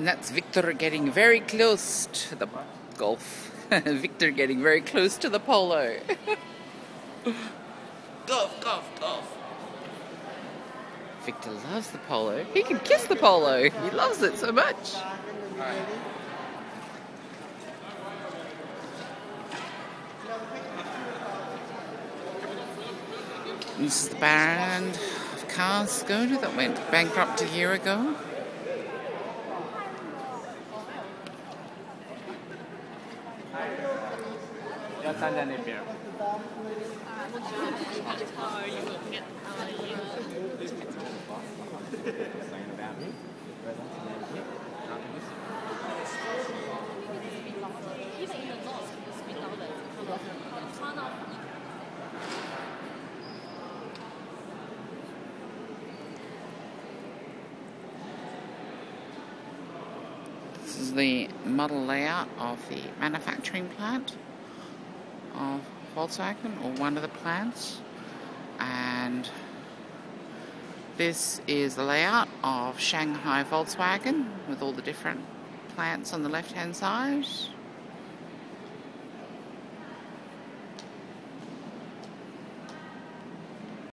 And that's Victor getting very close to the golf. Victor getting very close to the polo. golf, golf, golf. Victor loves the polo. He can kiss the polo. He loves it so much. This is the band of Car Skoda that went bankrupt a year ago. This is the model layout of the manufacturing plant Volkswagen, or one of the plants. And this is the layout of Shanghai Volkswagen with all the different plants on the left hand side.